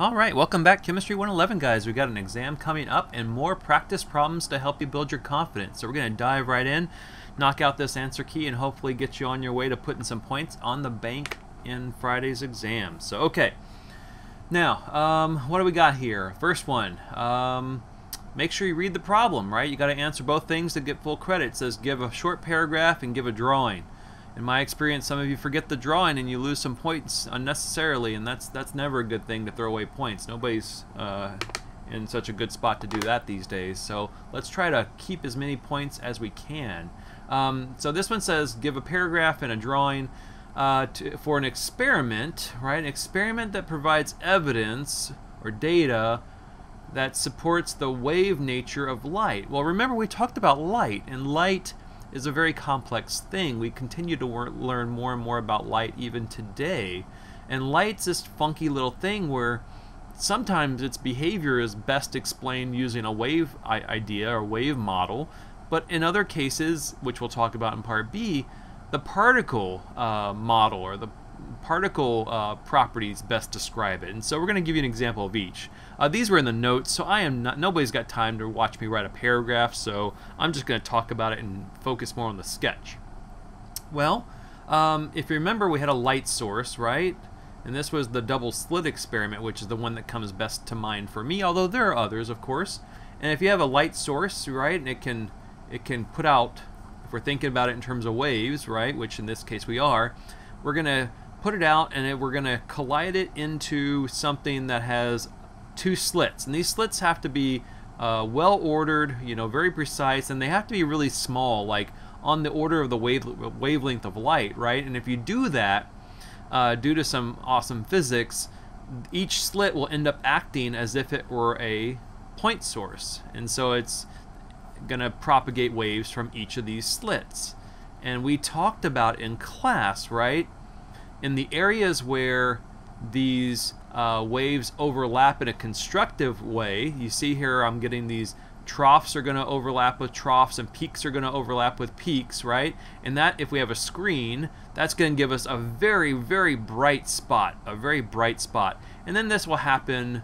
All right, welcome back Chemistry 111 guys. We've got an exam coming up and more practice problems to help you build your confidence. So we're going to dive right in, knock out this answer key and hopefully get you on your way to putting some points on the bank in Friday's exam. So okay, now um, what do we got here? First one, um, make sure you read the problem, right? You got to answer both things to get full credit. It says give a short paragraph and give a drawing in my experience, some of you forget the drawing and you lose some points unnecessarily, and that's that's never a good thing to throw away points. Nobody's uh, in such a good spot to do that these days. So let's try to keep as many points as we can. Um, so this one says give a paragraph and a drawing uh, to, for an experiment, right? An experiment that provides evidence or data that supports the wave nature of light. Well, remember we talked about light, and light is a very complex thing. We continue to learn more and more about light even today. And light's this funky little thing where sometimes its behavior is best explained using a wave idea or wave model, but in other cases, which we'll talk about in part B, the particle uh, model or the particle uh, properties best describe it. And so we're going to give you an example of each. Uh, these were in the notes, so I am not. Nobody's got time to watch me write a paragraph, so I'm just going to talk about it and focus more on the sketch. Well, um, if you remember, we had a light source, right? And this was the double slit experiment, which is the one that comes best to mind for me, although there are others, of course. And if you have a light source, right, and it can it can put out, if we're thinking about it in terms of waves, right, which in this case we are, we're going to put it out and we're going to collide it into something that has two slits. And these slits have to be uh, well ordered, you know, very precise, and they have to be really small, like on the order of the wave wavelength of light, right? And if you do that, uh, due to some awesome physics, each slit will end up acting as if it were a point source. And so it's going to propagate waves from each of these slits. And we talked about in class, right? in the areas where these uh, waves overlap in a constructive way, you see here I'm getting these troughs are going to overlap with troughs and peaks are going to overlap with peaks, right? And that, if we have a screen, that's going to give us a very, very bright spot, a very bright spot. And then this will happen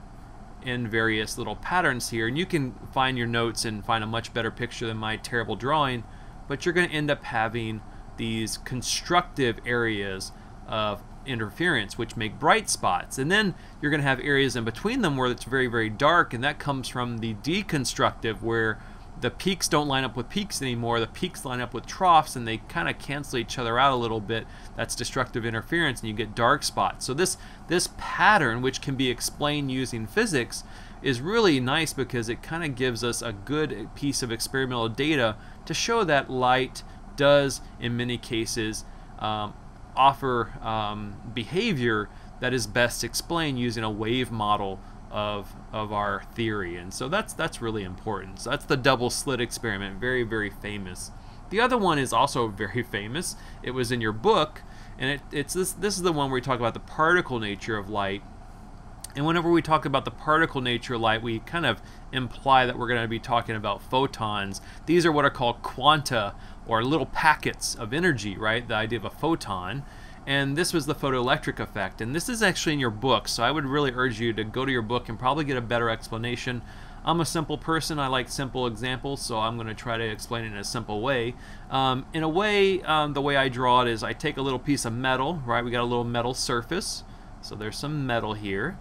in various little patterns here. And you can find your notes and find a much better picture than my terrible drawing, but you're going to end up having these constructive areas of interference, which make bright spots. And then you're going to have areas in between them where it's very, very dark, and that comes from the deconstructive, where the peaks don't line up with peaks anymore. The peaks line up with troughs, and they kind of cancel each other out a little bit. That's destructive interference, and you get dark spots. So this this pattern, which can be explained using physics, is really nice because it kind of gives us a good piece of experimental data to show that light does, in many cases, um, offer um, behavior that is best explained using a wave model of of our theory. And so that's that's really important. So that's the double slit experiment very very famous. The other one is also very famous. It was in your book and it, it's this this is the one where we talk about the particle nature of light. And whenever we talk about the particle nature of light we kind of imply that we're going to be talking about photons. These are what are called quanta or little packets of energy, right? The idea of a photon. And this was the photoelectric effect. And this is actually in your book, so I would really urge you to go to your book and probably get a better explanation. I'm a simple person. I like simple examples, so I'm going to try to explain it in a simple way. Um, in a way, um, the way I draw it is I take a little piece of metal, right? We got a little metal surface. So there's some metal here.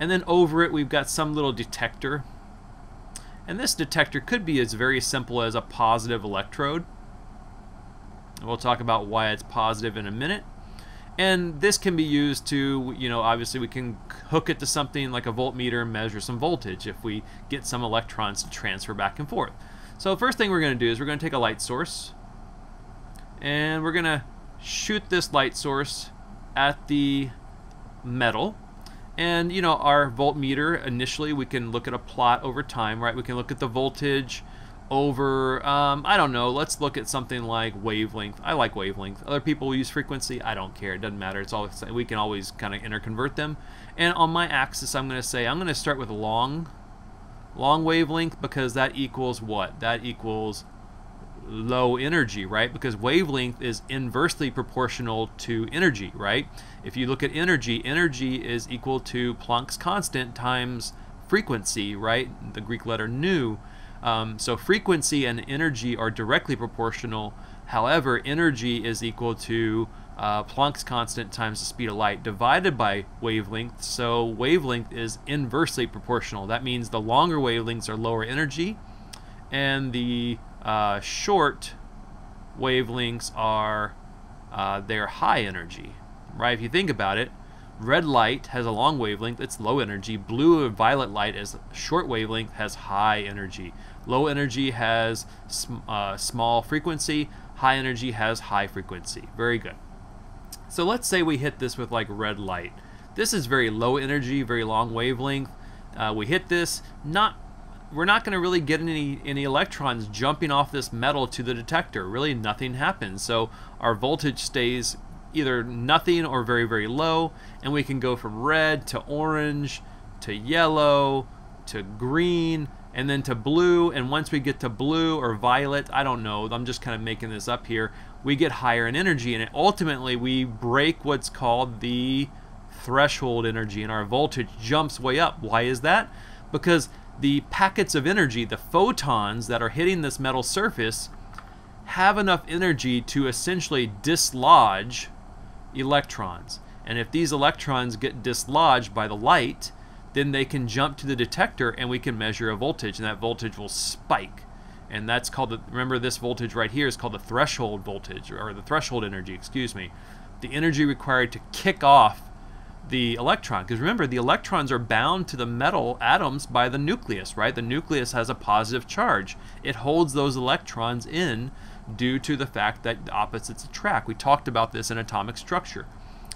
And then over it, we've got some little detector. And this detector could be as very simple as a positive electrode. We'll talk about why it's positive in a minute. And this can be used to, you know, obviously we can hook it to something like a voltmeter and measure some voltage if we get some electrons to transfer back and forth. So first thing we're going to do is we're going to take a light source and we're going to shoot this light source at the metal and you know, our voltmeter initially we can look at a plot over time, right? We can look at the voltage over um, I don't know. Let's look at something like wavelength. I like wavelength. Other people use frequency. I don't care. It doesn't matter. It's all we can always kind of interconvert them. And on my axis, I'm going to say I'm going to start with long, long wavelength because that equals what? That equals low energy, right? Because wavelength is inversely proportional to energy, right? If you look at energy, energy is equal to Planck's constant times frequency, right? The Greek letter nu. Um, so frequency and energy are directly proportional. However, energy is equal to uh, Planck's constant times the speed of light divided by wavelength. So wavelength is inversely proportional. That means the longer wavelengths are lower energy, and the uh, short wavelengths are uh, they're high energy, right? If you think about it, red light has a long wavelength, it's low energy. Blue or violet light is short wavelength, has high energy. Low energy has sm uh, small frequency. High energy has high frequency. Very good. So let's say we hit this with like red light. This is very low energy, very long wavelength. Uh, we hit this, not we're not going to really get any, any electrons jumping off this metal to the detector. Really nothing happens. So our voltage stays either nothing or very, very low. And we can go from red to orange to yellow to green and then to blue. And once we get to blue or violet, I don't know, I'm just kind of making this up here, we get higher in energy. And ultimately we break what's called the threshold energy and our voltage jumps way up. Why is that? Because the packets of energy, the photons that are hitting this metal surface, have enough energy to essentially dislodge electrons. And if these electrons get dislodged by the light, then they can jump to the detector and we can measure a voltage, and that voltage will spike. And that's called the, remember this voltage right here is called the threshold voltage, or the threshold energy, excuse me. The energy required to kick off the electron. Because remember, the electrons are bound to the metal atoms by the nucleus, right? The nucleus has a positive charge. It holds those electrons in due to the fact that opposites attract. We talked about this in atomic structure.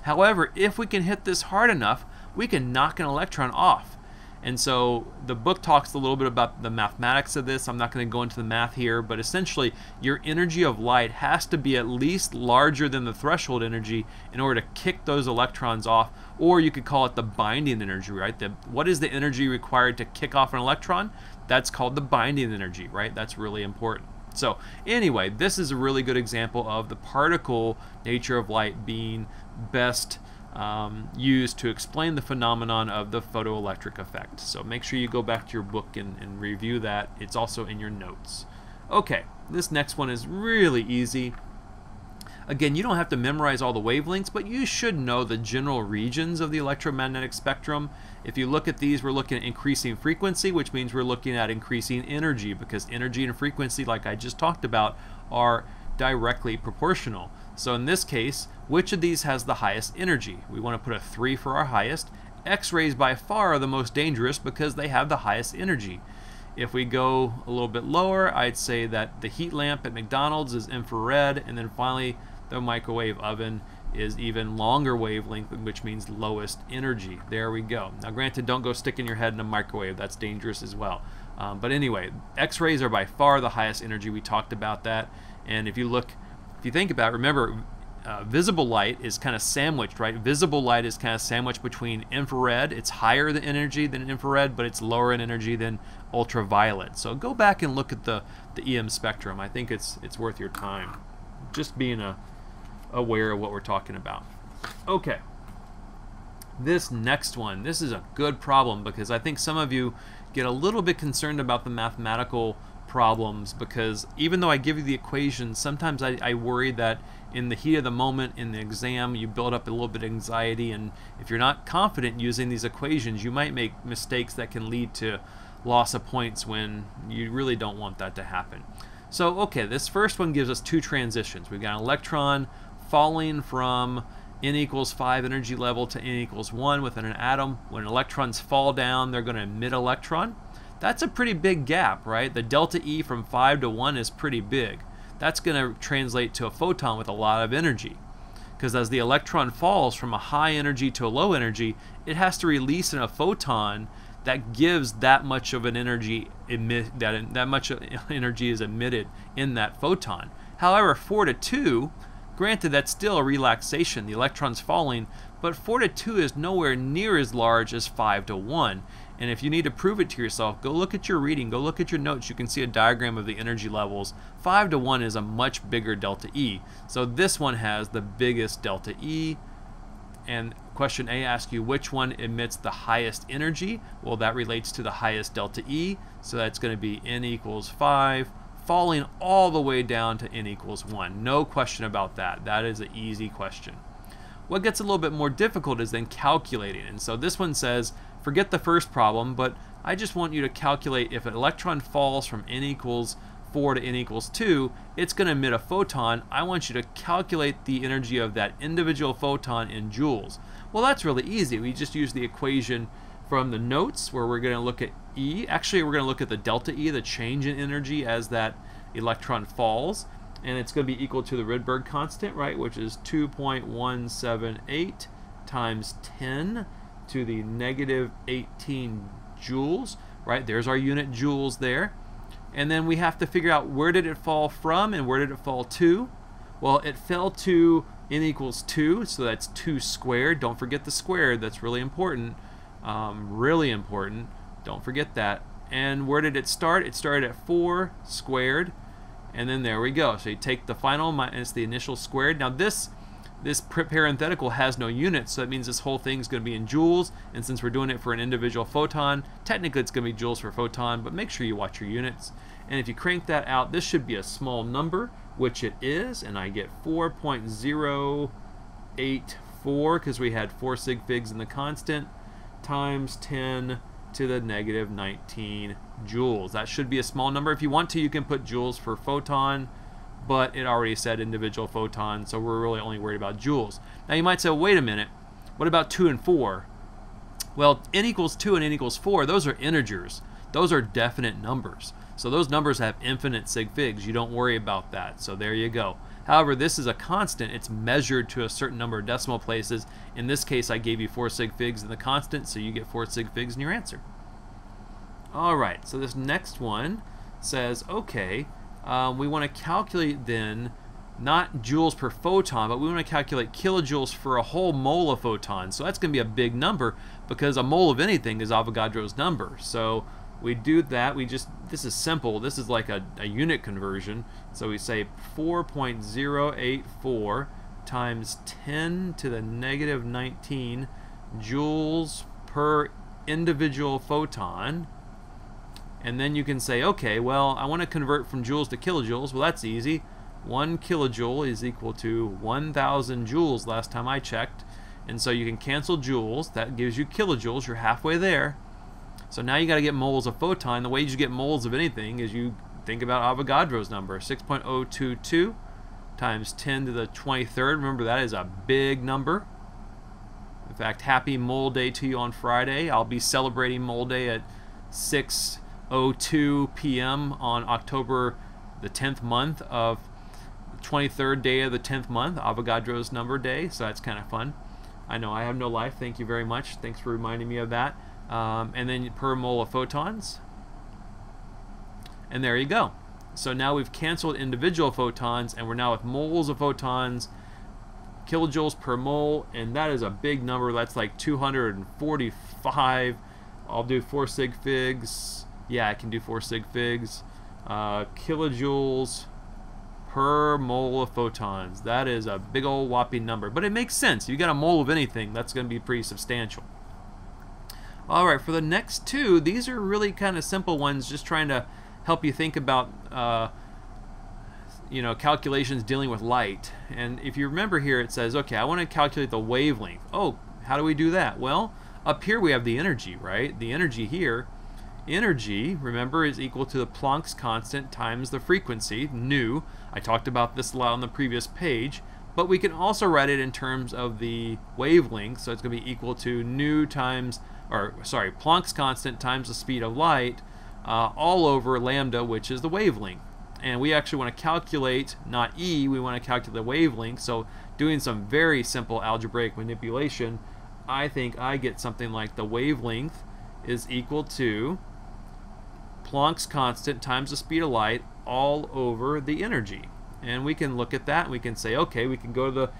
However, if we can hit this hard enough, we can knock an electron off. And so the book talks a little bit about the mathematics of this. I'm not going to go into the math here, but essentially your energy of light has to be at least larger than the threshold energy in order to kick those electrons off, or you could call it the binding energy, right? The, what is the energy required to kick off an electron? That's called the binding energy, right? That's really important. So anyway, this is a really good example of the particle nature of light being best um, used to explain the phenomenon of the photoelectric effect. So make sure you go back to your book and, and review that. It's also in your notes. Okay, this next one is really easy. Again, you don't have to memorize all the wavelengths, but you should know the general regions of the electromagnetic spectrum. If you look at these, we're looking at increasing frequency, which means we're looking at increasing energy, because energy and frequency, like I just talked about, are directly proportional. So in this case, which of these has the highest energy? We want to put a 3 for our highest. X-rays by far are the most dangerous because they have the highest energy. If we go a little bit lower, I'd say that the heat lamp at McDonald's is infrared, and then finally the microwave oven is even longer wavelength, which means lowest energy. There we go. Now granted, don't go sticking your head in a microwave. That's dangerous as well. Um, but anyway, X-rays are by far the highest energy. We talked about that. And if you look, if you think about it, remember, uh, visible light is kind of sandwiched, right? Visible light is kind of sandwiched between infrared. It's higher in energy than infrared, but it's lower in energy than ultraviolet. So go back and look at the, the EM spectrum. I think it's it's worth your time. Just being a, aware of what we're talking about. Okay. This next one, this is a good problem because I think some of you get a little bit concerned about the mathematical problems because even though I give you the equations, sometimes I, I worry that in the heat of the moment in the exam you build up a little bit of anxiety and if you're not confident using these equations you might make mistakes that can lead to loss of points when you really don't want that to happen. So okay, this first one gives us two transitions. We've got an electron falling from n equals 5 energy level to n equals 1 within an atom. When electrons fall down, they're going to emit electron. That's a pretty big gap, right? The delta E from 5 to 1 is pretty big. That's going to translate to a photon with a lot of energy. Because as the electron falls from a high energy to a low energy, it has to release in a photon that gives that much of an energy emit that that much energy is emitted in that photon. However, 4 to 2 Granted, that's still a relaxation, the electron's falling, but 4 to 2 is nowhere near as large as 5 to 1. And if you need to prove it to yourself, go look at your reading, go look at your notes. You can see a diagram of the energy levels. 5 to 1 is a much bigger delta E. So this one has the biggest delta E. And question A asks you which one emits the highest energy. Well, that relates to the highest delta E. So that's going to be N equals 5 falling all the way down to n equals 1. No question about that. That is an easy question. What gets a little bit more difficult is then calculating. And so this one says, forget the first problem, but I just want you to calculate if an electron falls from n equals 4 to n equals 2, it's going to emit a photon. I want you to calculate the energy of that individual photon in joules. Well, that's really easy. We just use the equation from the notes where we're going to look at E. Actually, we're going to look at the delta E, the change in energy as that electron falls. And it's going to be equal to the Rydberg constant, right, which is 2.178 times 10 to the negative 18 joules, right? There's our unit joules there. And then we have to figure out where did it fall from and where did it fall to. Well, it fell to n equals 2, so that's 2 squared. Don't forget the squared, that's really important. Um, really important. Don't forget that. And where did it start? It started at 4 squared. And then there we go. So you take the final minus the initial squared. Now this this parenthetical has no units, so that means this whole thing is going to be in joules. And since we're doing it for an individual photon, technically it's going to be joules per photon, but make sure you watch your units. And if you crank that out, this should be a small number, which it is, and I get 4.084 because we had 4 sig figs in the constant times 10 to the negative 19 joules. That should be a small number. If you want to, you can put joules for photon, but it already said individual photon, so we're really only worried about joules. Now you might say, wait a minute, what about 2 and 4? Well, n equals 2 and n equals 4, those are integers. Those are definite numbers. So those numbers have infinite sig figs. You don't worry about that. So there you go. However, this is a constant. It's measured to a certain number of decimal places. In this case, I gave you 4 sig figs in the constant, so you get 4 sig figs in your answer. All right, so this next one says, okay, um, we want to calculate then not joules per photon, but we want to calculate kilojoules for a whole mole of photons. So that's going to be a big number because a mole of anything is Avogadro's number. So we do that. We just, this is simple. This is like a, a unit conversion. So we say 4.084 times 10 to the negative 19 joules per individual photon. And then you can say, okay, well, I want to convert from joules to kilojoules. Well, that's easy. 1 kilojoule is equal to 1,000 joules last time I checked. And so you can cancel joules. That gives you kilojoules. You're halfway there. So now you got to get moles of photon. The way you get moles of anything is you think about Avogadro's number, 6.022 times 10 to the 23rd. Remember, that is a big number. In fact, happy Mole Day to you on Friday. I'll be celebrating Mole Day at 6.02 p.m. on October the 10th month of 23rd day of the 10th month, Avogadro's number day, so that's kind of fun. I know I have no life. Thank you very much. Thanks for reminding me of that um, and then per mole of photons. And there you go. So now we've canceled individual photons, and we're now with moles of photons, kilojoules per mole, and that is a big number. That's like 245. I'll do 4 sig figs. Yeah, I can do 4 sig figs. Uh, kilojoules per mole of photons. That is a big old whopping number. But it makes sense. You got a mole of anything, that's going to be pretty substantial. Alright, for the next two, these are really kind of simple ones, just trying to help you think about, uh, you know, calculations dealing with light. And if you remember here, it says, okay, I want to calculate the wavelength. Oh, how do we do that? Well, up here we have the energy, right? The energy here, energy, remember, is equal to the Planck's constant times the frequency, nu. I talked about this a lot on the previous page. But we can also write it in terms of the wavelength, so it's going to be equal to nu times or sorry, Planck's constant times the speed of light uh, all over lambda, which is the wavelength. And we actually want to calculate, not E, we want to calculate the wavelength. So doing some very simple algebraic manipulation, I think I get something like the wavelength is equal to Planck's constant times the speed of light all over the energy. and we can look at that and we can say, okay, we can go to the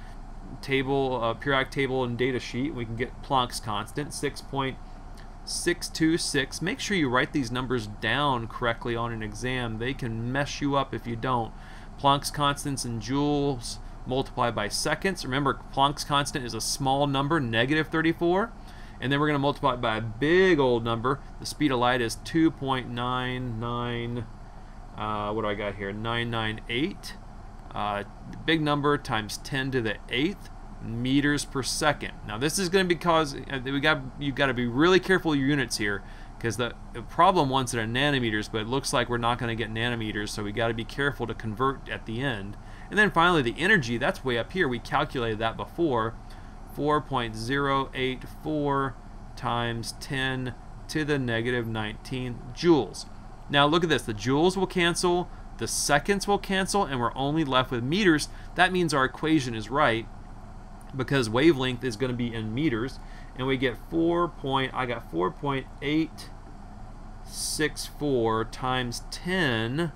table, uh, periodic table and data sheet. We can get Planck's constant, 6.626. Make sure you write these numbers down correctly on an exam. They can mess you up if you don't. Planck's constants in joules multiplied by seconds. Remember, Planck's constant is a small number, negative 34. And then we're going to multiply it by a big old number. The speed of light is 2.99, uh, what do I got here? 998. Uh, big number times 10 to the 8th meters per second. Now this is going to be because uh, we got you've got to be really careful your units here because the, the, problem wants it in nanometers, but it looks like we're not going to get nanometers, so we got to be careful to convert at the end. And then finally the energy, that's way up here. We calculated that before. 4.084 times 10 to the negative 19 joules. Now look at this, the joules will cancel, the seconds will cancel, and we're only left with meters. That means our equation is right because wavelength is going to be in meters, and we get 4 point, I got 4.864 times 10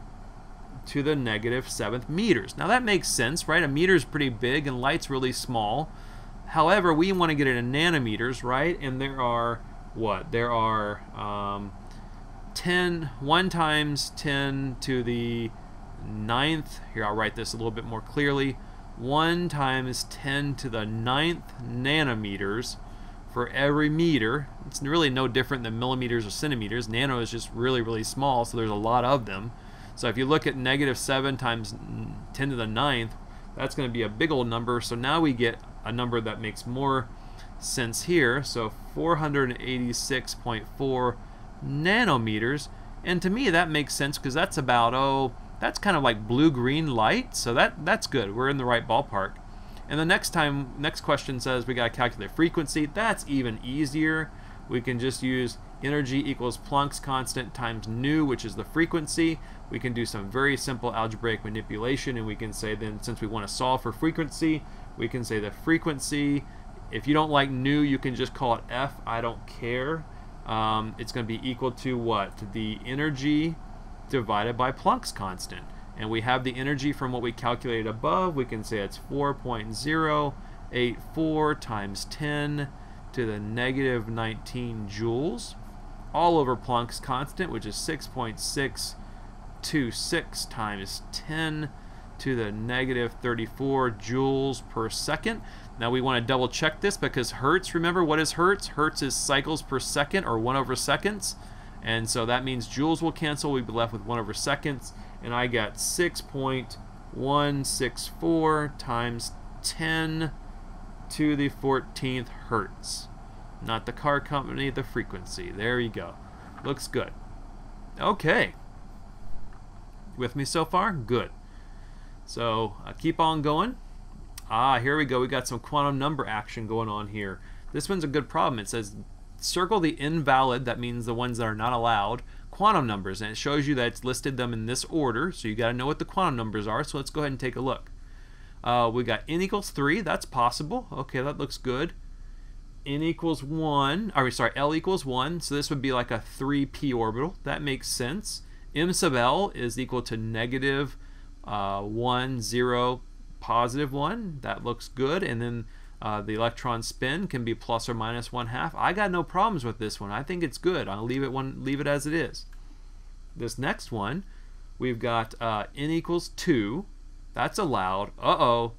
to the negative seventh meters. Now that makes sense, right? A meter is pretty big and light's really small. However, we want to get it in nanometers, right? And there are, what? There are um, 10, 1 times 10 to the ninth. Here, I'll write this a little bit more clearly. 1 times 10 to the ninth nanometers for every meter. It's really no different than millimeters or centimeters. Nano is just really, really small, so there's a lot of them. So if you look at negative 7 times 10 to the ninth, that's going to be a big old number. So now we get a number that makes more sense here. So 486.4 nanometers. And to me, that makes sense because that's about, oh, that's kind of like blue-green light. So that that's good. We're in the right ballpark. And the next time, next question says we got to calculate frequency. That's even easier. We can just use energy equals Planck's constant times nu, which is the frequency. We can do some very simple algebraic manipulation, and we can say then, since we want to solve for frequency, we can say the frequency. If you don't like nu, you can just call it F. I don't care. Um, it's going to be equal to what? The energy divided by Planck's constant. And we have the energy from what we calculated above. We can say it's 4.084 times 10 to the negative 19 joules all over Planck's constant, which is 6.626 times 10 to the negative 34 joules per second. Now we want to double check this because Hertz, remember what is Hertz? Hertz is cycles per second or 1 over seconds. And so that means joules will cancel. We'd be left with 1 over seconds. And I got 6.164 times 10 to the 14th Hertz. Not the car company, the frequency. There you go. Looks good. Okay. With me so far? Good. So uh, keep on going. Ah, here we go. We got some quantum number action going on here. This one's a good problem. It says circle the invalid, that means the ones that are not allowed, quantum numbers. And it shows you that it's listed them in this order. So you got to know what the quantum numbers are. So let's go ahead and take a look. Uh, we got n equals 3. That's possible. Okay, that looks good n equals 1, or sorry, L equals 1, so this would be like a 3p orbital. That makes sense. m sub L is equal to negative, uh, 1, 0, positive 1. That looks good. And then uh, the electron spin can be plus or minus 1 half. I got no problems with this one. I think it's good. I'll leave it, one, leave it as it is. This next one, we've got uh, n equals 2. That's allowed. Uh-oh.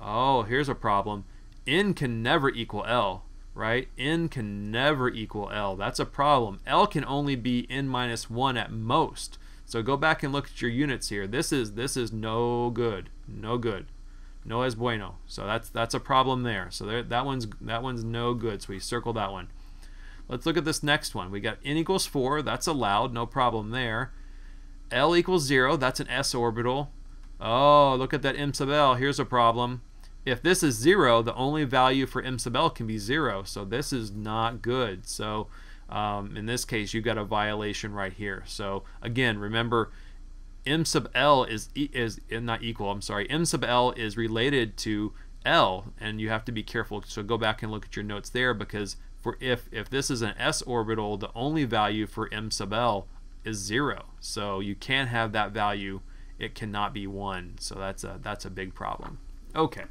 Oh, here's a problem. n can never equal L right? N can never equal L. That's a problem. L can only be N minus 1 at most. So go back and look at your units here. This is this is no good. No good. No es bueno. So that's that's a problem there. So there, that one's that one's no good. So we circle that one. Let's look at this next one. We got n equals 4. That's allowed. No problem there. L equals 0. That's an s orbital. Oh, look at that m sub L. Here's a problem if this is 0, the only value for m sub l can be 0. So this is not good. So um, in this case, you've got a violation right here. So again, remember, m sub l is, is eh, not equal, I'm sorry, m sub l is related to l, and you have to be careful. So go back and look at your notes there because for if, if this is an s orbital, the only value for m sub l is 0. So you can't have that value it cannot be 1. So that's a, that's a big problem. Okay.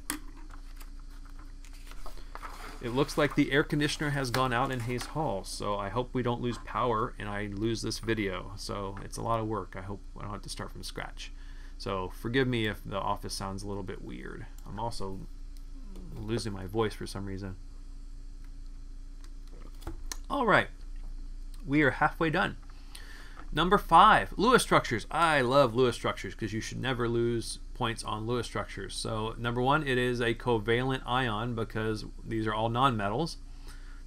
It looks like the air conditioner has gone out in Hays Hall, so I hope we don't lose power and I lose this video. So it's a lot of work. I hope I don't have to start from scratch. So forgive me if the office sounds a little bit weird. I'm also losing my voice for some reason. All right, we are halfway done. Number five, Lewis structures. I love Lewis structures because you should never lose points on Lewis structures. So number one, it is a covalent ion because these are all nonmetals.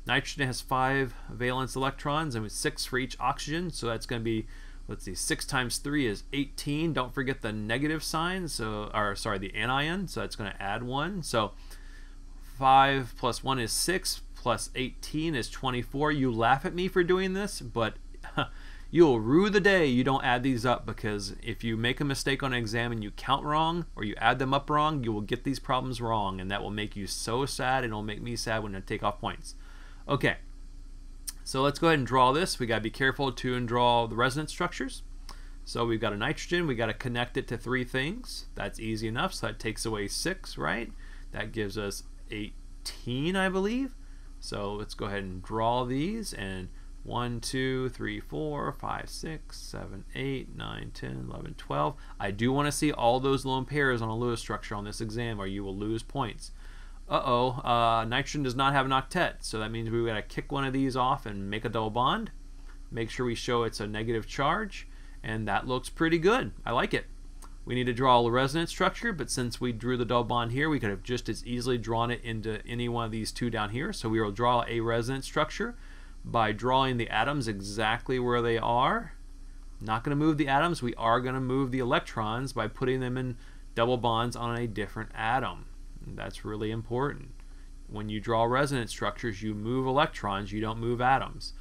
Nitrogen has five valence electrons and six for each oxygen. So that's going to be, let's see, six times three is 18. Don't forget the negative sign. So, or sorry, the anion. So that's going to add one. So five plus one is six plus 18 is 24. You laugh at me for doing this, but you'll rue the day you don't add these up because if you make a mistake on an exam and you count wrong or you add them up wrong, you will get these problems wrong and that will make you so sad and it'll make me sad when I take off points. Okay, so let's go ahead and draw this. We got to be careful to and draw the resonance structures. So we've got a nitrogen, we got to connect it to three things. That's easy enough, so that takes away six, right? That gives us 18, I believe. So let's go ahead and draw these and 1, 2, 3, 4, 5, 6, 7, 8, 9, 10, 11, 12. I do want to see all those lone pairs on a Lewis structure on this exam or you will lose points. Uh-oh, uh, nitrogen does not have an octet, so that means we've got to kick one of these off and make a double bond. Make sure we show it's a negative charge, and that looks pretty good. I like it. We need to draw a resonance structure, but since we drew the double bond here, we could have just as easily drawn it into any one of these two down here. So we will draw a resonance structure by drawing the atoms exactly where they are. Not going to move the atoms. We are going to move the electrons by putting them in double bonds on a different atom. That's really important. When you draw resonance structures, you move electrons, you don't move atoms.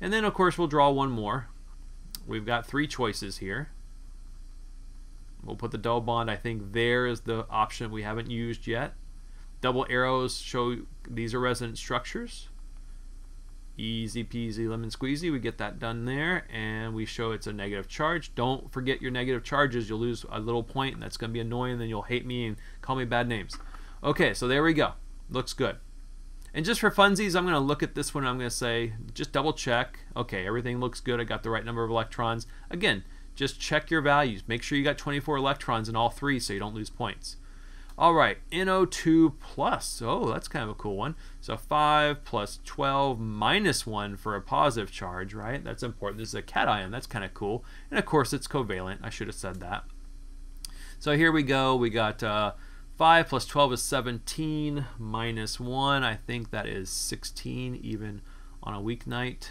And then, of course, we'll draw one more. We've got three choices here. We'll put the double bond, I think there is the option we haven't used yet. Double arrows show these are resonance structures. Easy peasy lemon squeezy, we get that done there, and we show it's a negative charge. Don't forget your negative charges, you'll lose a little point, and that's going to be annoying, then you'll hate me and call me bad names. Okay, so there we go. Looks good. And just for funsies, I'm going to look at this one, I'm going to say, just double check. Okay, everything looks good, I got the right number of electrons. Again, just check your values. Make sure you got 24 electrons in all three so you don't lose points. All right, NO2 plus. Oh, that's kind of a cool one. So 5 plus 12 minus 1 for a positive charge, right? That's important. This is a cation. That's kind of cool. And of course, it's covalent. I should have said that. So here we go. We got uh, 5 plus 12 is 17 minus 1. I think that is 16 even on a weeknight.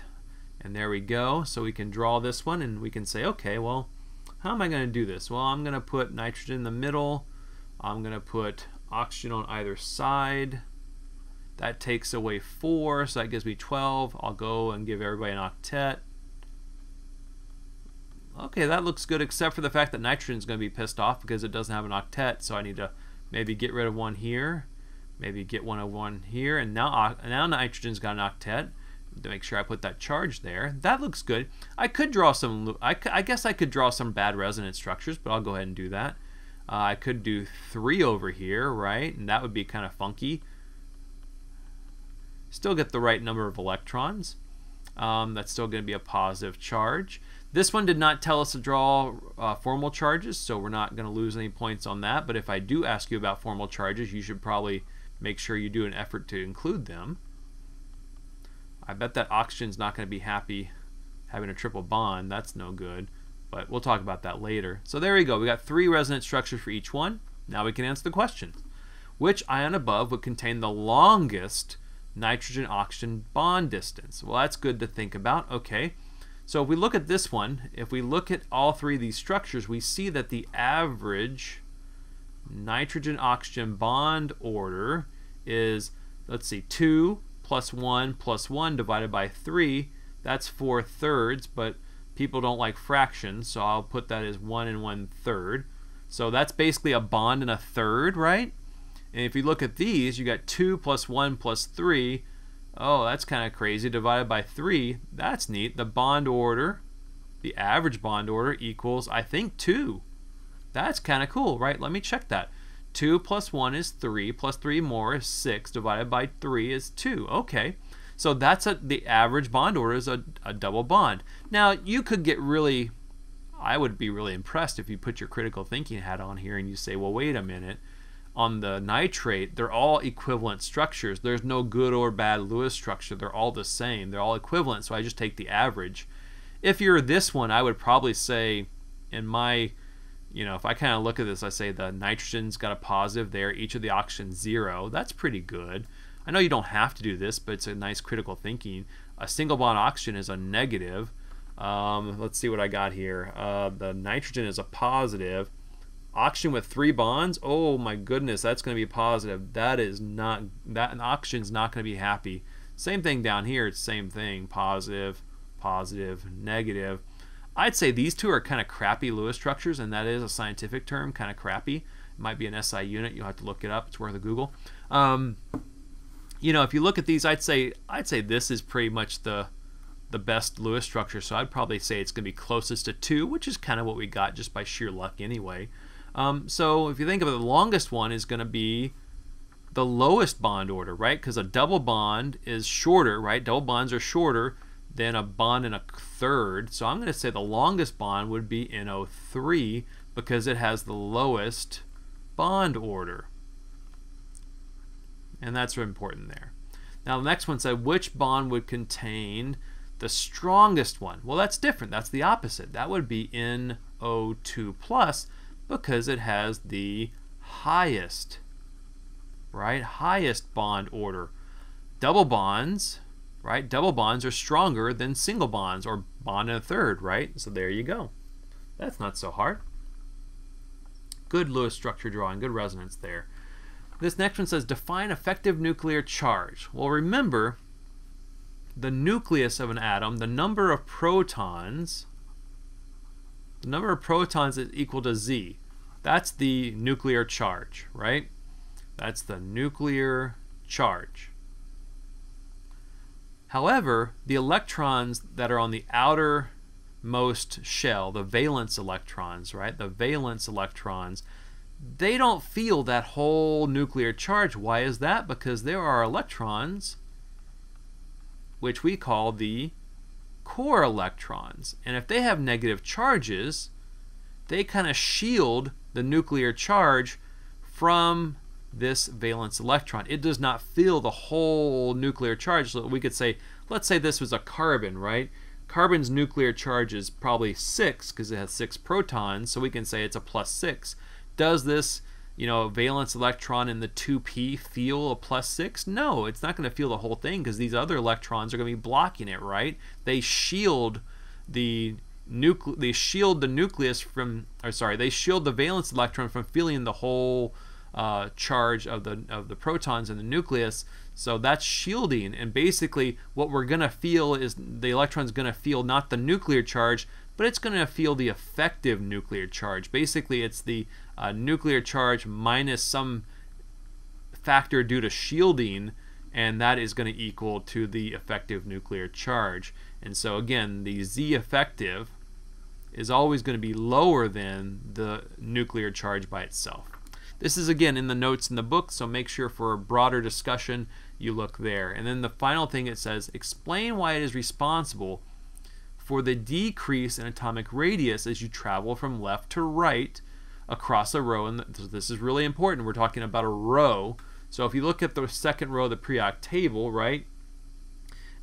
And there we go. So we can draw this one and we can say, okay, well, how am I going to do this? Well, I'm going to put nitrogen in the middle. I'm going to put oxygen on either side. That takes away 4, so that gives me 12. I'll go and give everybody an octet. Okay, that looks good except for the fact that nitrogen is going to be pissed off because it doesn't have an octet, so I need to maybe get rid of one here, maybe get one of one here, and now, now nitrogen's got an octet to make sure I put that charge there. That looks good. I could draw some, I, I guess I could draw some bad resonance structures, but I'll go ahead and do that. Uh, I could do three over here, right? And that would be kind of funky. Still get the right number of electrons. Um, that's still going to be a positive charge. This one did not tell us to draw uh, formal charges, so we're not going to lose any points on that. But if I do ask you about formal charges, you should probably make sure you do an effort to include them. I bet that oxygen's not going to be happy having a triple bond. That's no good. But we'll talk about that later. So there we go. We got three resonance structures for each one. Now we can answer the question. Which ion above would contain the longest nitrogen-oxygen bond distance? Well, that's good to think about. Okay. So if we look at this one, if we look at all three of these structures, we see that the average nitrogen-oxygen bond order is, let's see, 2, plus 1 plus 1 divided by 3, that's 4 thirds, but people don't like fractions, so I'll put that as 1 and 1 third. So that's basically a bond and a third, right? And if you look at these, you got 2 plus 1 plus 3. Oh, that's kind of crazy. Divided by 3, that's neat. The bond order, the average bond order equals, I think, 2. That's kind of cool, right? Let me check that. 2 plus 1 is 3, plus 3 more is 6, divided by 3 is 2. Okay, so that's a, the average bond order is a, a double bond. Now, you could get really, I would be really impressed if you put your critical thinking hat on here and you say, well, wait a minute. On the nitrate, they're all equivalent structures. There's no good or bad Lewis structure. They're all the same. They're all equivalent, so I just take the average. If you're this one, I would probably say, in my you know, if I kind of look at this, I say the nitrogen's got a positive there, each of the oxygens zero. That's pretty good. I know you don't have to do this, but it's a nice critical thinking. A single bond oxygen is a negative. Um, let's see what I got here. Uh, the nitrogen is a positive. Oxygen with three bonds, oh my goodness, that's going to be positive. That is not, that an oxygen's not going to be happy. Same thing down here, it's same thing, positive, positive, negative. I'd say these two are kind of crappy Lewis structures, and that is a scientific term, kind of crappy. It might be an SI unit. You'll have to look it up. It's worth a Google. Um, you know, if you look at these, I'd say I'd say this is pretty much the the best Lewis structure. So I'd probably say it's going to be closest to two, which is kind of what we got just by sheer luck anyway. Um, so if you think of it, the longest one is going to be the lowest bond order, right? Because a double bond is shorter, right? Double bonds are shorter than a bond and a third. So I'm going to say the longest bond would be NO3 because it has the lowest bond order. And that's important there. Now the next one said which bond would contain the strongest one? Well, that's different. That's the opposite. That would be NO2 plus because it has the highest, right? Highest bond order. Double bonds right? Double bonds are stronger than single bonds or bond and a third, right? So there you go. That's not so hard. Good Lewis structure drawing, good resonance there. This next one says define effective nuclear charge. Well, remember the nucleus of an atom, the number of protons, the number of protons is equal to Z. That's the nuclear charge, right? That's the nuclear charge. However, the electrons that are on the outermost shell, the valence electrons, right? The valence electrons, they don't feel that whole nuclear charge. Why is that? Because there are electrons which we call the core electrons. And if they have negative charges, they kind of shield the nuclear charge from this valence electron. It does not feel the whole nuclear charge. So we could say, let's say this was a carbon, right? Carbon's nuclear charge is probably 6 because it has 6 protons, so we can say it's a plus 6. Does this, you know, valence electron in the 2p feel a plus 6? No, it's not going to feel the whole thing because these other electrons are going to be blocking it, right? They shield the nucle they shield the nucleus from or sorry, they shield the valence electron from feeling the whole uh, charge of the of the protons in the nucleus. So that's shielding, and basically what we're gonna feel is the electron's gonna feel not the nuclear charge, but it's gonna feel the effective nuclear charge. Basically, it's the uh, nuclear charge minus some factor due to shielding, and that is going to equal to the effective nuclear charge. And so again, the Z effective is always going to be lower than the nuclear charge by itself. This is again in the notes in the book, so make sure for a broader discussion you look there. And then the final thing it says, explain why it is responsible for the decrease in atomic radius as you travel from left to right across a row. And this is really important. We're talking about a row. So if you look at the second row of the periodic table, right,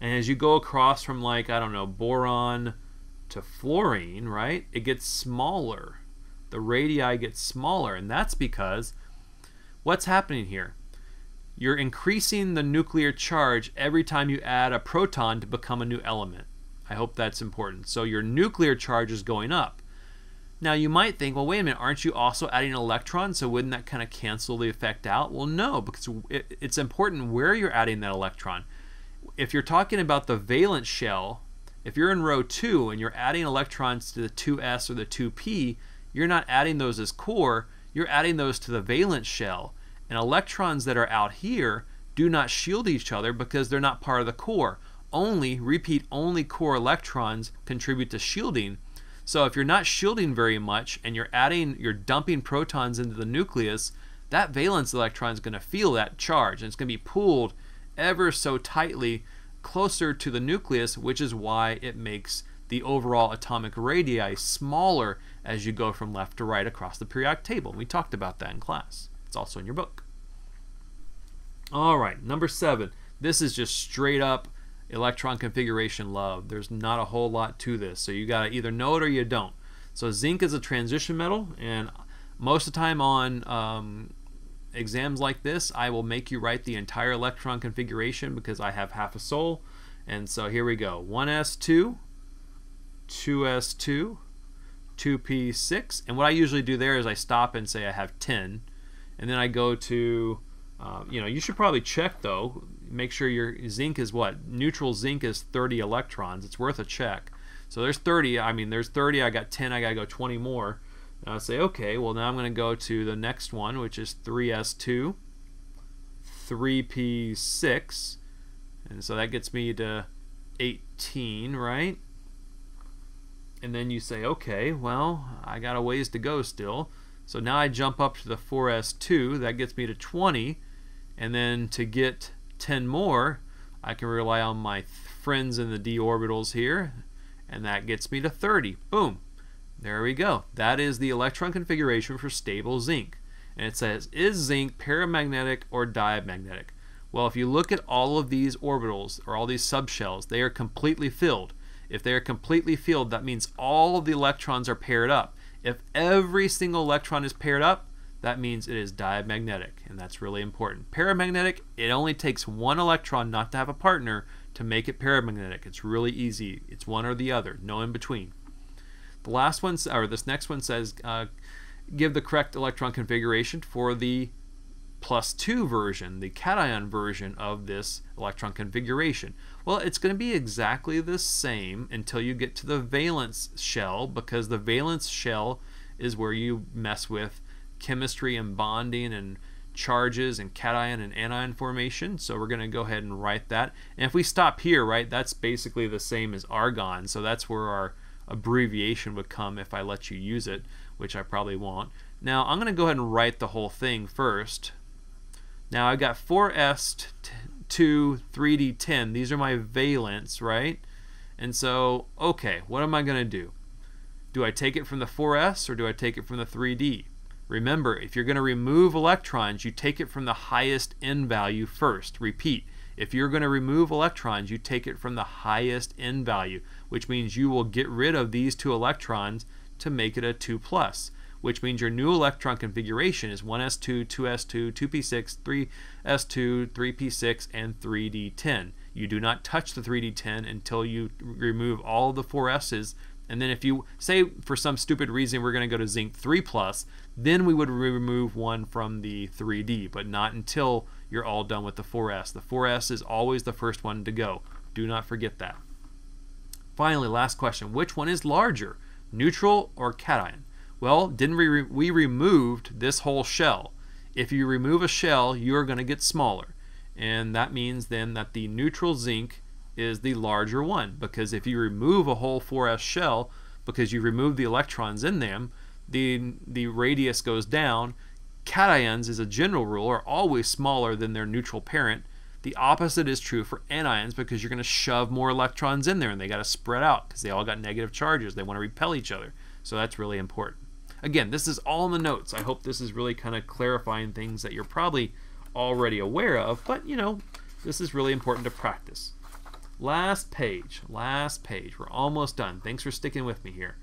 and as you go across from like, I don't know, boron to fluorine, right, it gets smaller the radii get smaller, and that's because what's happening here? You're increasing the nuclear charge every time you add a proton to become a new element. I hope that's important. So your nuclear charge is going up. Now you might think, well, wait a minute, aren't you also adding an electron? So wouldn't that kind of cancel the effect out? Well, no, because it's important where you're adding that electron. If you're talking about the valence shell, if you're in row 2 and you're adding electrons to the 2s or the 2p, you're not adding those as core, you're adding those to the valence shell. And electrons that are out here do not shield each other because they're not part of the core. Only, repeat, only core electrons contribute to shielding. So if you're not shielding very much and you're adding, you're dumping protons into the nucleus, that valence electron is going to feel that charge and it's going to be pulled ever so tightly closer to the nucleus, which is why it makes the overall atomic radii smaller as you go from left to right across the periodic table. We talked about that in class. It's also in your book. All right, number seven. This is just straight up electron configuration love. There's not a whole lot to this, so you got to either know it or you don't. So zinc is a transition metal, and most of the time on um, exams like this, I will make you write the entire electron configuration because I have half a soul. And so here we go. 1s2, 2s2, 2p6. And what I usually do there is I stop and say I have 10. And then I go to, uh, you know, you should probably check though. Make sure your zinc is what? Neutral zinc is 30 electrons. It's worth a check. So there's 30. I mean, there's 30. I got 10. I got to go 20 more. And I'll say, okay, well now I'm going to go to the next one, which is 3s2, 3p6. And so that gets me to 18, right? And then you say, okay, well, I got a ways to go still. So now I jump up to the 4s2, that gets me to 20. And then to get 10 more, I can rely on my friends in the d orbitals here, and that gets me to 30. Boom. There we go. That is the electron configuration for stable zinc. And it says, is zinc paramagnetic or diamagnetic? Well, if you look at all of these orbitals, or all these subshells, they are completely filled. If they are completely filled, that means all of the electrons are paired up. If every single electron is paired up, that means it is diamagnetic, and that's really important. Paramagnetic, it only takes one electron not to have a partner to make it paramagnetic. It's really easy. It's one or the other, no in between. The last one, or this next one says, uh, give the correct electron configuration for the plus 2 version, the cation version of this electron configuration. Well, it's going to be exactly the same until you get to the valence shell because the valence shell is where you mess with chemistry and bonding and charges and cation and anion formation. So we're going to go ahead and write that. And if we stop here, right, that's basically the same as argon. So that's where our abbreviation would come if I let you use it, which I probably won't. Now I'm going to go ahead and write the whole thing first. Now I've got 4s 2 3d10. These are my valence, right? And so, okay, what am I going to do? Do I take it from the 4s or do I take it from the 3d? Remember, if you're going to remove electrons, you take it from the highest n value first. Repeat, if you're going to remove electrons, you take it from the highest n value, which means you will get rid of these two electrons to make it a 2 plus, which means your new electron configuration is 1s2, 2s2, 2p6, 3s2, 3p6, and 3d10. You do not touch the 3d10 until you remove all the 4s's and then if you say for some stupid reason we're going to go to zinc 3 plus, then we would remove one from the 3D, but not until you're all done with the 4S. The 4S is always the first one to go. Do not forget that. Finally, last question. Which one is larger, neutral or cation? Well, didn't we, re we removed this whole shell. If you remove a shell, you're going to get smaller. And that means then that the neutral zinc is the larger one because if you remove a whole 4s shell because you remove the electrons in them, the, the radius goes down Cations, as a general rule, are always smaller than their neutral parent. The opposite is true for anions because you're going to shove more electrons in there and they got to spread out because they all got negative charges. They want to repel each other. So that's really important. Again, this is all in the notes. I hope this is really kind of clarifying things that you're probably already aware of, but you know, this is really important to practice. Last page, last page. We're almost done. Thanks for sticking with me here.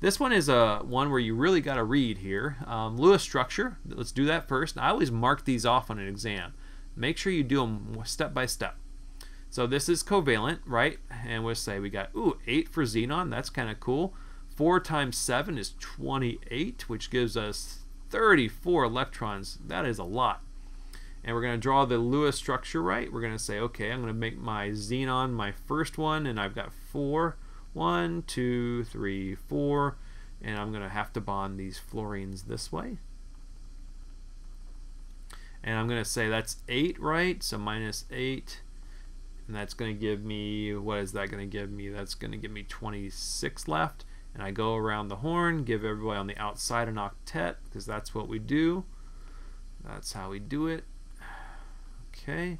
This one is a one where you really got to read here. Um, Lewis structure. Let's do that first. I always mark these off on an exam. Make sure you do them step by step. So this is covalent, right? And we'll say we got ooh eight for xenon. That's kind of cool. Four times seven is 28, which gives us 34 electrons. That is a lot. And we're going to draw the Lewis structure right. We're going to say, okay, I'm going to make my xenon my first one, and I've got four. One, two, three, four. And I'm going to have to bond these fluorines this way. And I'm going to say that's 8, right? So minus 8. And that's going to give me, what is that going to give me? That's going to give me 26 left. and I go around the horn, give everybody on the outside an octet, because that's what we do. That's how we do it. Okay.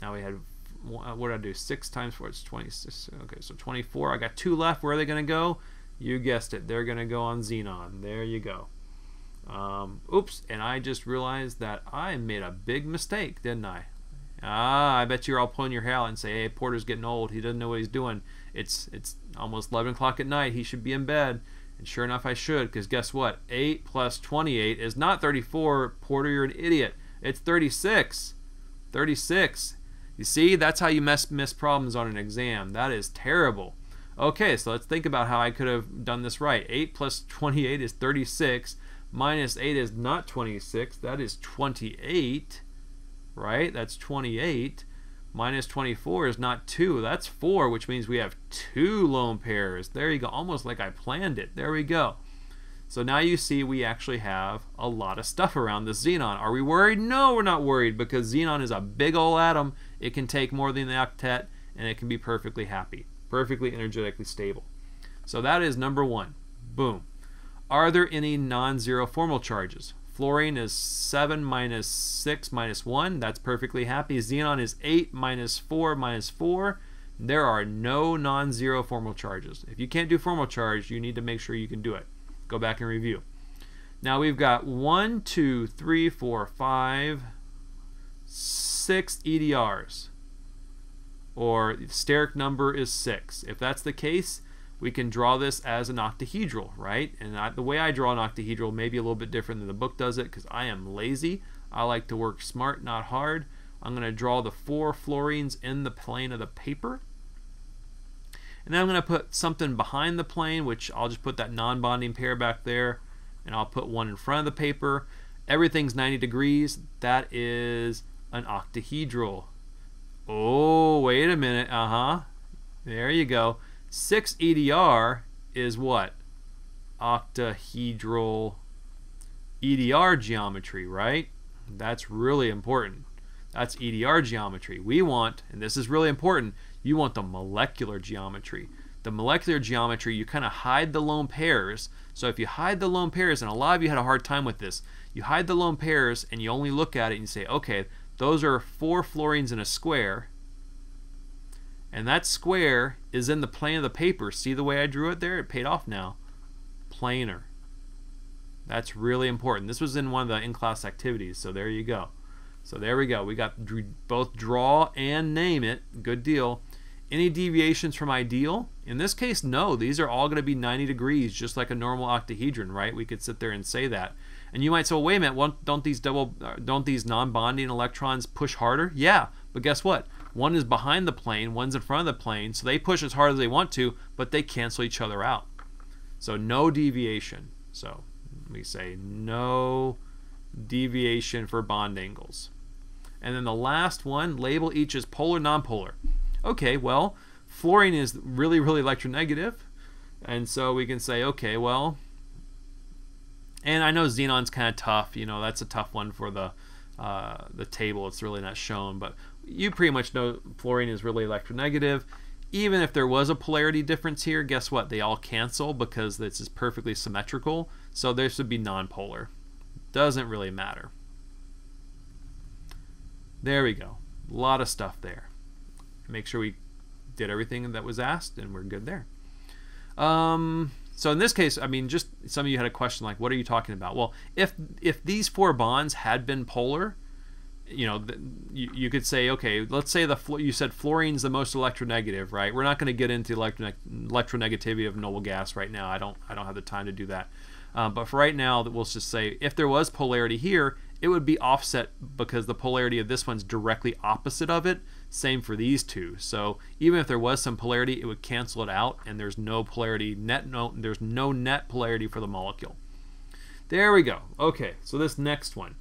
Now we had, what did I do? 6 times 4, it's 26. Okay, so 24. I got two left. Where are they going to go? You guessed it. They're going to go on Xenon. There you go. Um, oops, and I just realized that I made a big mistake, didn't I? Ah, I bet you're all pulling your hair out and say, hey, Porter's getting old. He doesn't know what he's doing. It's, it's almost 11 o'clock at night. He should be in bed. And sure enough, I should, because guess what? 8 plus 28 is not 34. Porter, you're an idiot. It's 36. 36. You see, that's how you mess, miss problems on an exam. That is terrible. Okay, so let's think about how I could have done this right. 8 plus 28 is 36. Minus 8 is not 26. That is 28 right? That's 28. Minus 24 is not 2. That's 4, which means we have two lone pairs. There you go. Almost like I planned it. There we go. So now you see we actually have a lot of stuff around this xenon. Are we worried? No, we're not worried because xenon is a big old atom. It can take more than the octet and it can be perfectly happy, perfectly energetically stable. So that is number one. Boom. Are there any non-zero formal charges? Fluorine is 7 minus 6 minus 1. That's perfectly happy. Xenon is 8 minus 4 minus 4. There are no non-zero formal charges. If you can't do formal charge, you need to make sure you can do it. Go back and review. Now we've got 1, 2, 3, 4, 5, 6 EDRs. Or the steric number is 6. If that's the case, we can draw this as an octahedral, right? And I, the way I draw an octahedral may be a little bit different than the book does it because I am lazy. I like to work smart, not hard. I'm going to draw the four fluorines in the plane of the paper. And then I'm going to put something behind the plane, which I'll just put that non-bonding pair back there. And I'll put one in front of the paper. Everything's 90 degrees. That is an octahedral. Oh, wait a minute. Uh-huh. There you go. 6 EDR is what? Octahedral EDR geometry, right? That's really important. That's EDR geometry. We want, and this is really important, you want the molecular geometry. The molecular geometry, you kind of hide the lone pairs. So if you hide the lone pairs, and a lot of you had a hard time with this, you hide the lone pairs and you only look at it and you say, okay, those are four fluorines in a square, and that square is in the plane of the paper. See the way I drew it there? It paid off now. Planar. That's really important. This was in one of the in-class activities, so there you go. So there we go. We got both draw and name it. Good deal. Any deviations from ideal? In this case, no. These are all going to be 90 degrees, just like a normal octahedron, right? We could sit there and say that. And you might say, well, wait a minute, don't these double, don't these non-bonding electrons push harder? Yeah, but guess what? One is behind the plane, one's in front of the plane, so they push as hard as they want to, but they cancel each other out. So no deviation. So we say no deviation for bond angles. And then the last one, label each as polar, nonpolar. Okay, well, fluorine is really, really electronegative. And so we can say, okay, well, and I know xenon's kind of tough. You know, that's a tough one for the uh, the table. It's really not shown, but you pretty much know fluorine is really electronegative. Even if there was a polarity difference here, guess what? They all cancel because this is perfectly symmetrical. So this would be nonpolar. Doesn't really matter. There we go. A lot of stuff there. Make sure we did everything that was asked and we're good there. Um, so in this case, I mean, just some of you had a question like, what are you talking about? Well, if if these four bonds had been polar, you know, you, you could say, okay, let's say the you said fluorine's the most electronegative, right? We're not going to get into electro electronegativity of noble gas right now. I don't I don't have the time to do that. Um, but for right now, we'll just say if there was polarity here, it would be offset because the polarity of this one's directly opposite of it. Same for these two. So even if there was some polarity, it would cancel it out, and there's no polarity net. No, there's no net polarity for the molecule. There we go. Okay, so this next one.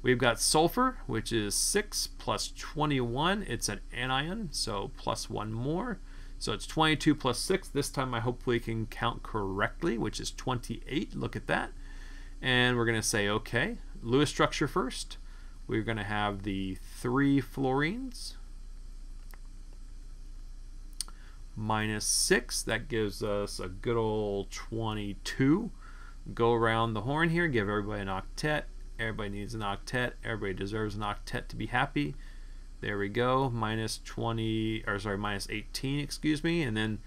We've got sulfur, which is 6 plus 21. It's an anion, so plus one more. So it's 22 plus 6. This time I hopefully can count correctly, which is 28. Look at that. And we're going to say, okay, Lewis structure first. We're going to have the three fluorines. Minus 6. That gives us a good old 22. Go around the horn here, give everybody an octet. Everybody needs an octet. Everybody deserves an octet to be happy. There we go. Minus 20, or sorry, minus 18, excuse me. And then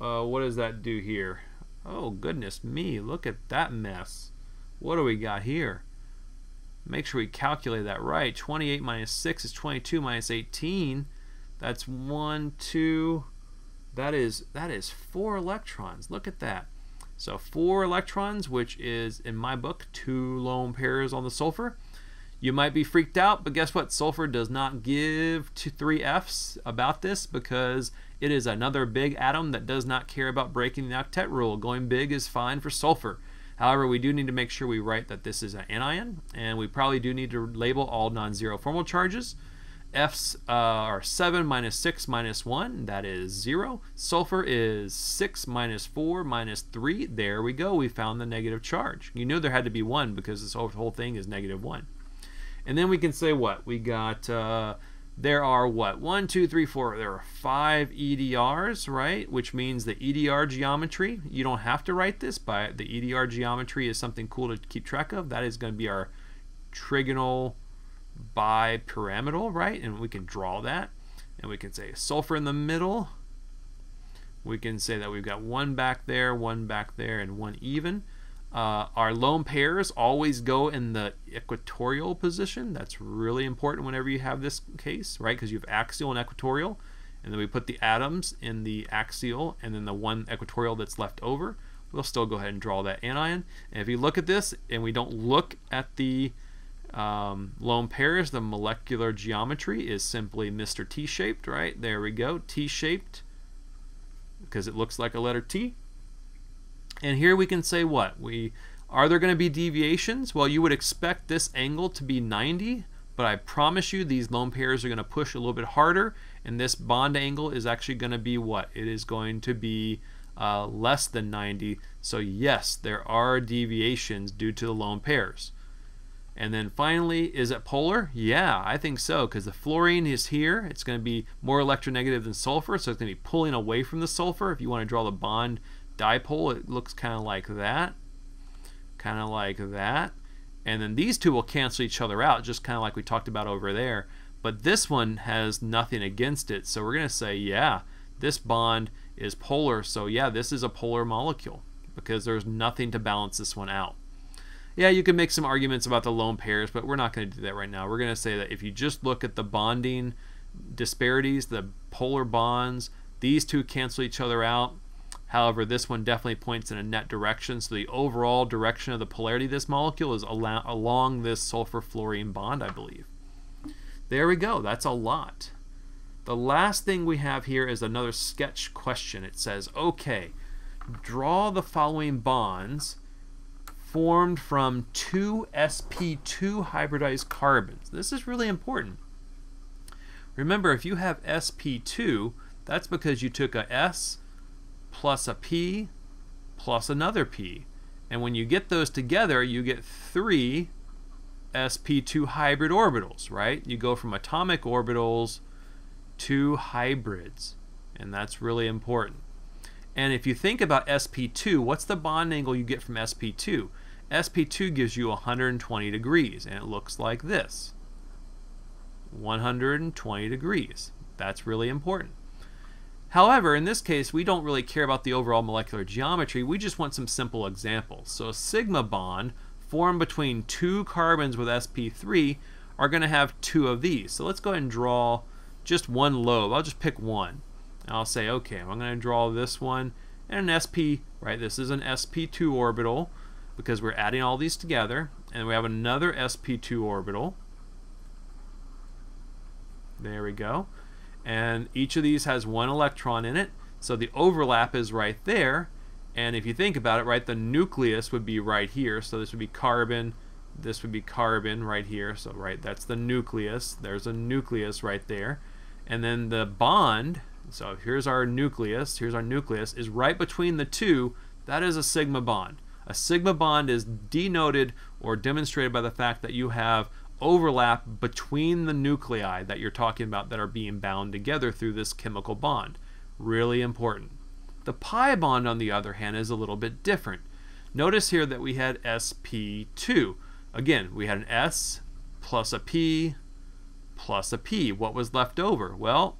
uh, what does that do here? Oh, goodness me. Look at that mess. What do we got here? Make sure we calculate that right. 28 minus 6 is 22 minus 18. That's 1, 2. That is, that is 4 electrons. Look at that. So 4 electrons, which is, in my book, 2 lone pairs on the sulfur. You might be freaked out, but guess what? Sulfur does not give to three Fs about this because it is another big atom that does not care about breaking the octet rule. Going big is fine for sulfur. However, we do need to make sure we write that this is an anion, and we probably do need to label all non-zero formal charges. F's uh, are 7 minus 6 minus 1, that is 0. Sulfur is 6 minus 4 minus 3. There we go, we found the negative charge. You knew there had to be 1 because this whole thing is negative 1. And then we can say what? We got, uh, there are what? One, two, three, four. There are five EDRs, right? Which means the EDR geometry, you don't have to write this, but the EDR geometry is something cool to keep track of. That is going to be our trigonal bipyramidal, right? And we can draw that. And we can say sulfur in the middle. We can say that we've got one back there, one back there, and one even. Uh, our lone pairs always go in the equatorial position. That's really important whenever you have this case, right? Because you have axial and equatorial. And then we put the atoms in the axial and then the one equatorial that's left over. We'll still go ahead and draw that anion. And if you look at this and we don't look at the um, lone pairs, the molecular geometry is simply Mr. T-shaped, right? There we go, T-shaped, because it looks like a letter T. And here we can say what? We Are there going to be deviations? Well, you would expect this angle to be 90, but I promise you these lone pairs are going to push a little bit harder, and this bond angle is actually going to be what? It is going to be uh, less than 90. So yes, there are deviations due to the lone pairs. And then finally, is it polar? Yeah, I think so, because the fluorine is here. It's going to be more electronegative than sulfur, so it's going to be pulling away from the sulfur. If you want to draw the bond dipole, it looks kind of like that, kind of like that. And then these two will cancel each other out, just kind of like we talked about over there. But this one has nothing against it, so we're going to say, yeah, this bond is polar, so yeah, this is a polar molecule because there's nothing to balance this one out. Yeah, you can make some arguments about the lone pairs, but we're not going to do that right now. We're going to say that if you just look at the bonding disparities, the polar bonds, these two cancel each other out. However, this one definitely points in a net direction, so the overall direction of the polarity of this molecule is al along this sulfur-fluorine bond, I believe. There we go. That's a lot. The last thing we have here is another sketch question. It says, okay, draw the following bonds formed from two sp2 hybridized carbons. This is really important. Remember, if you have sp2, that's because you took a s plus a P plus another P. And when you get those together, you get three sp2 hybrid orbitals, right? You go from atomic orbitals to hybrids, and that's really important. And if you think about sp2, what's the bond angle you get from sp2? Sp2 gives you 120 degrees, and it looks like this. 120 degrees. That's really important. However, in this case, we don't really care about the overall molecular geometry. We just want some simple examples. So a sigma bond formed between two carbons with sp3 are going to have two of these. So let's go ahead and draw just one lobe. I'll just pick one. And I'll say, okay, I'm going to draw this one and an sp, right? This is an sp2 orbital because we're adding all these together. And we have another sp2 orbital. There we go and each of these has one electron in it so the overlap is right there and if you think about it right the nucleus would be right here so this would be carbon this would be carbon right here so right that's the nucleus there's a nucleus right there and then the bond so here's our nucleus here's our nucleus is right between the two that is a sigma bond a sigma bond is denoted or demonstrated by the fact that you have overlap between the nuclei that you're talking about that are being bound together through this chemical bond. Really important. The pi bond, on the other hand, is a little bit different. Notice here that we had sp2. Again, we had an s plus a p plus a p. What was left over? Well,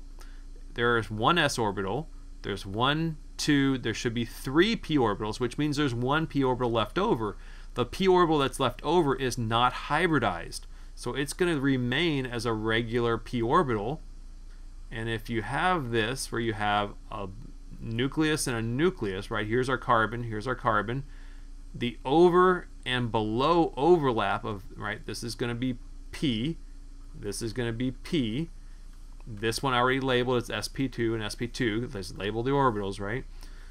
there's one s orbital, there's one, two, there should be three p orbitals, which means there's one p orbital left over. The p orbital that's left over is not hybridized. So it's going to remain as a regular p orbital. And if you have this, where you have a nucleus and a nucleus, right? Here's our carbon, here's our carbon. The over and below overlap of, right, this is going to be P, this is going to be P. This one I already labeled as sp2 and sp2. Let's label the orbitals, right?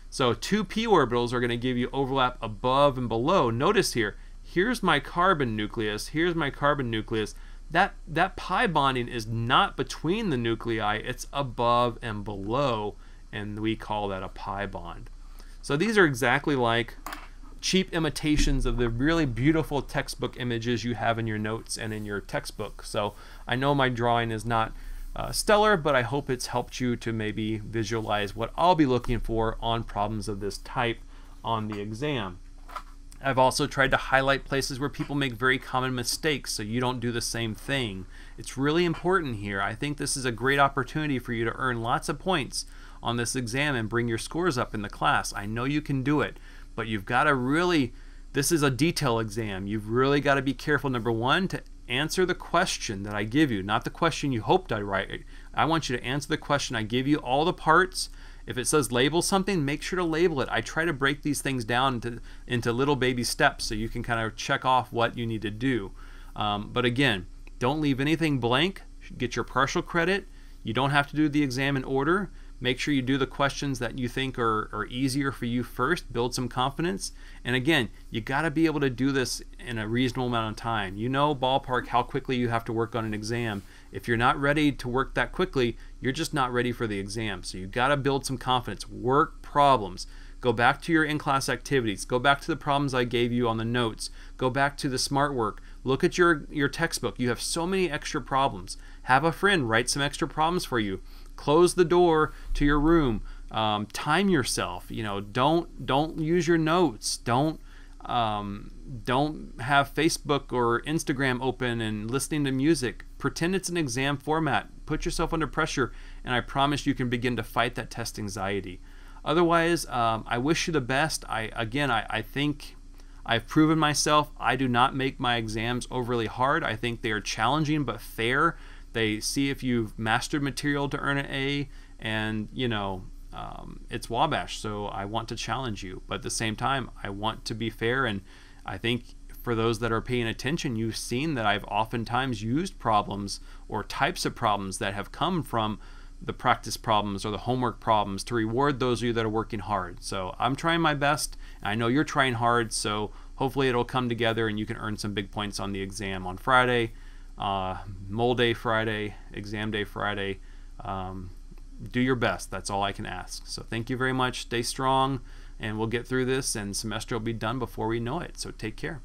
So two p orbitals are going to give you overlap above and below. Notice here, here's my carbon nucleus, here's my carbon nucleus. That, that pi bonding is not between the nuclei, it's above and below, and we call that a pi bond. So these are exactly like cheap imitations of the really beautiful textbook images you have in your notes and in your textbook. So I know my drawing is not uh, stellar, but I hope it's helped you to maybe visualize what I'll be looking for on problems of this type on the exam. I've also tried to highlight places where people make very common mistakes so you don't do the same thing. It's really important here. I think this is a great opportunity for you to earn lots of points on this exam and bring your scores up in the class. I know you can do it, but you've got to really, this is a detail exam. You've really got to be careful, number one, to answer the question that I give you, not the question you hoped I'd write. I want you to answer the question. I give you all the parts. If it says label something, make sure to label it. I try to break these things down into, into little baby steps so you can kind of check off what you need to do. Um, but again, don't leave anything blank. Get your partial credit. You don't have to do the exam in order. Make sure you do the questions that you think are, are easier for you first, build some confidence. And again, you got to be able to do this in a reasonable amount of time. You know, ballpark, how quickly you have to work on an exam. If you're not ready to work that quickly, you're just not ready for the exam. So you got to build some confidence. Work problems. Go back to your in-class activities. Go back to the problems I gave you on the notes. Go back to the Smartwork. Look at your, your textbook. You have so many extra problems. Have a friend write some extra problems for you close the door to your room um, time yourself you know don't don't use your notes don't um, don't have facebook or instagram open and listening to music pretend it's an exam format put yourself under pressure and i promise you can begin to fight that test anxiety otherwise um, i wish you the best i again I, I think I've proven myself. I do not make my exams overly hard. I think they are challenging but fair. They see if you've mastered material to earn an A, and you know um, it's Wabash, so I want to challenge you. But at the same time, I want to be fair, and I think for those that are paying attention, you've seen that I've oftentimes used problems or types of problems that have come from the practice problems or the homework problems to reward those of you that are working hard. So I'm trying my best. I know you're trying hard, so hopefully it'll come together and you can earn some big points on the exam on Friday uh, mole day Friday, exam day Friday. Um, do your best. That's all I can ask. So thank you very much. Stay strong, and we'll get through this, and semester will be done before we know it. So take care.